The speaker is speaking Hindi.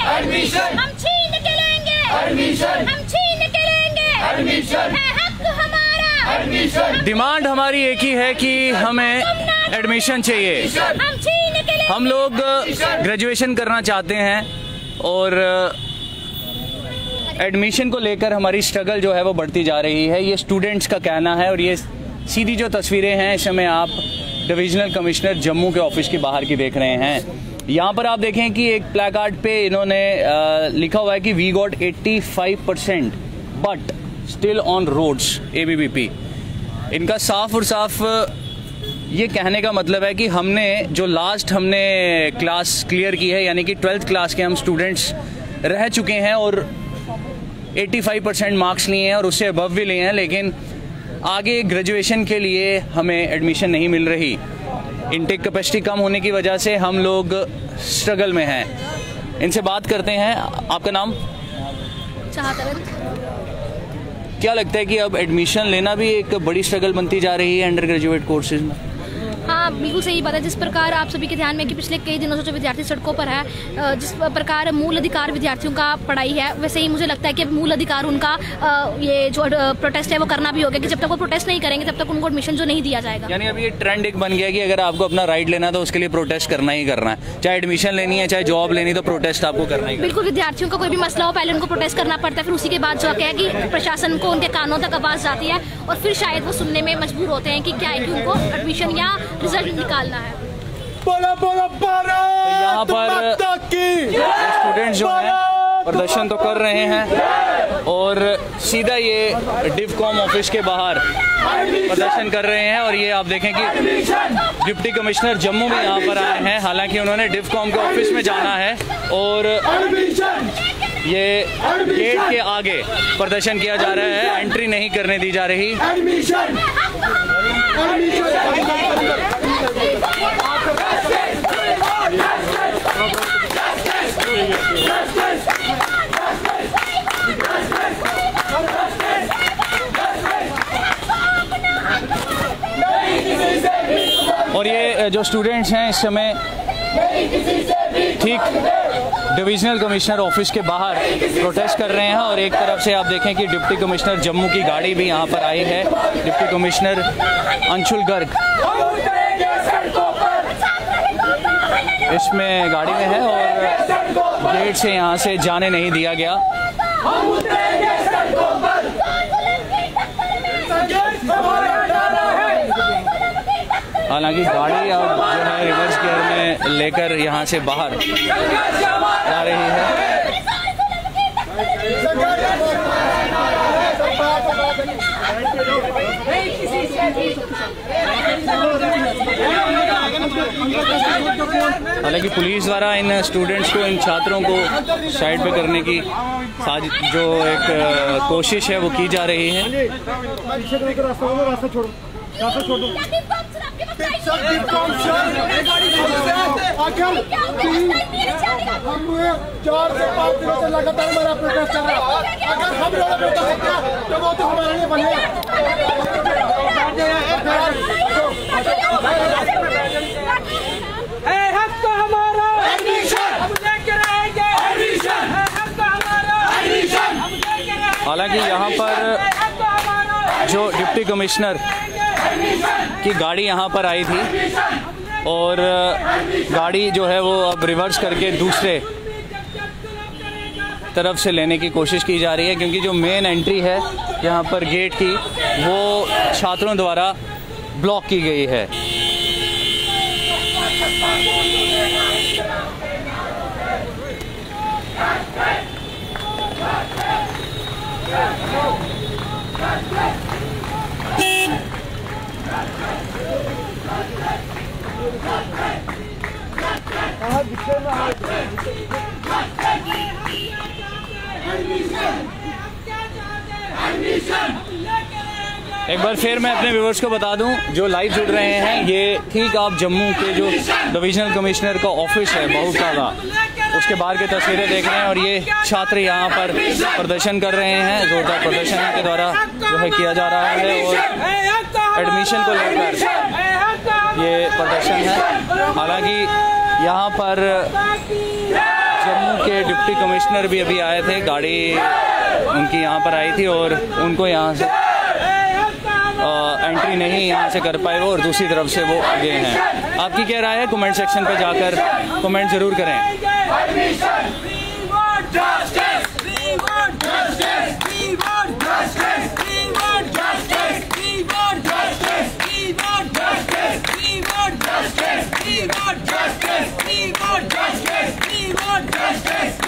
एडमिशन हम छीन के लेंगे। एडमिशन हम छीन के लेंगे। एडमिशन है हक हमारा। एडमिशन डिमांड हमारी एक ही है कि हमें एडमिशन चाहिए। हम छीन के लेंगे। हम लोग ग्रेजुएशन करना चाहते हैं और एडमिशन को लेकर हमारी स्ट्रगल जो है वो बढ़ती जा रही है। ये स्टूडेंट्स का कहना है और ये सीधी जो तस्वीरें हैं इस समय आप डिविजनल कमिश्नर जम्मू के ऑफ़िस के बाहर की देख रहे हैं। यहाँ पर आप देखें कि एक प्लेकार्ड पे इन्होंने लिखा हुआ है कि we got 85 percent but still on roads ABBP इनका साफ़ और साफ़, ये कहने का मतलब है कि हमने, जो लास्ट हमने क्लास क्लियर की है, यानी कि ट्वेल्थ क्लास के हम स्टूडेंट्स रह चुके हैं और 85 परसेंट मार्क्स लिए हैं और उससे अबव भी लिए हैं, लेकिन आगे ग्रेजुएशन के लिए हमें एडमिशन नहीं मिल रही। इनटेक कैपेसिटी कम होने की वजह से हम लोग स्ट्रगल में हैं। इनसे बात करते हैं। आपका नाम? क्या लगता है कि अब एडमिशन लेना भी एक बड़ी स्ट्रगल बनती जा रही है अंडर ग्रेजुएट कोर्सेज में? बिल्कुल सही बात है जिस प्रकार आप सभी के ध्यान में कि पिछले कई दिनों से जो विद्यार्थी सड़कों पर है जिस प्रकार मूल अधिकार विद्यार्थियों का पढ़ाई है वैसे ही मुझे लगता है कि मूल अधिकार उनका ये जो प्रोटेस्ट है वो करना भी होगा कि जब तक वो प्रोटेस्ट नहीं करेंगे तब तक उनको एडमिशन जो नहीं दिया जाएगा। यानी अभी ये ट्रेंड एक बन गया कि अगर आपको अपना राइट लेना है तो उसके लिए प्रोटेस्ट करना ही करना है। चाहे एडमिशन लेनी है चाहे जॉब लेनी तो प्रोटेस्ट आपको करना ही बिल्कुल विद्यार्थियों का कोई भी मसला हो पहले उनको प्रोटेस्ट करना पड़ता है फिर उसी के बाद जो है कि प्रशासन को उनके कानों तक आवाज़ जाती है और फिर शायद वो सुनने में मजबूर होते हैं कि क्या है कि उनको एडमिशन या रिज़ल्ट निकालना है। बोला बोला भारत तो यहाँ पर स्टूडेंट जो है प्रदर्शन तो कर रहे हैं और सीधा ये डिवकॉम ऑफ़िस के बाहर प्रदर्शन कर रहे हैं और ये आप देखें कि डिप्टी कमिश्नर जम्मू में यहाँ पर आए हैं। हालाँकि उन्होंने डिवकॉम के ऑफ़िस में जाना है और ये गेट के आगे प्रदर्शन किया जा रहा है। एंट्री नहीं करने दी जा रही। और ये जो स्टूडेंट्स हैं इस समय ठीक डिविजनल कमिश्नर ऑफ़िस के बाहर प्रोटेस्ट कर रहे हैं और एक तरफ़ से आप देखें कि डिप्टी कमिश्नर जम्मू की गाड़ी भी यहाँ पर आई है। Deputy commissioner Anshul Garg. इसमें गाड़ी में है और गेट से यहाँ से जाने नहीं दिया गया। हालाँकि गाड़ी अब जो है रिवर्स गियर में लेकर यहाँ से बाहर जा रही है। हालाँकि पुलिस द्वारा इन स्टूडेंट्स को, इन छात्रों को साइड पे करने की जो एक कोशिश है, वो की जा रही है हक तो हमारा हम लेके रहेंगे है हक तो हमारा हम लेके रहेंगे हालाँकि यहाँ पर जो डिप्टी कमिश्नर की गाड़ी यहाँ पर आई थी और गाड़ी जो है वो अब रिवर्स करके दूसरे तरफ़ से लेने की कोशिश की जा रही है, क्योंकि जो मेन एंट्री है यहाँ पर गेट की, वो छात्रों द्वारा ब्लॉक की गई है। एक बार फिर मैं अपने व्यूवर्स को बता दूँ, जो लाइव जुड़ रहे हैं, ये ठीक आप जम्मू के जो डिविजनल कमिश्नर का ऑफ़िस है बहुकागा उसके बाहर की तस्वीरें देख रहे हैं और ये छात्र यहाँ पर प्रदर्शन कर रहे हैं, जोरदार प्रदर्शन के द्वारा जो है किया जा रहा है और एडमिशन को लेकर ये प्रदर्शन है। हालाँकि यहाँ पर जम्मू के डिप्टी कमिश्नर भी अभी आए थे। गाड़ी उनकी यहाँ पर आई थी और उनको यहाँ से एंट्री नहीं यहाँ से कर पाए वो और दूसरी तरफ़ से वो आगे हैं। आपकी क्या राय है? कमेंट सेक्शन पर जाकर कमेंट ज़रूर करें। dois, três.